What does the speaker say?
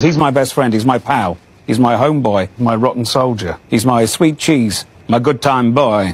He's my best friend, he's my pal, he's my homeboy, my rotten soldier, he's my sweet cheese, my good time boy.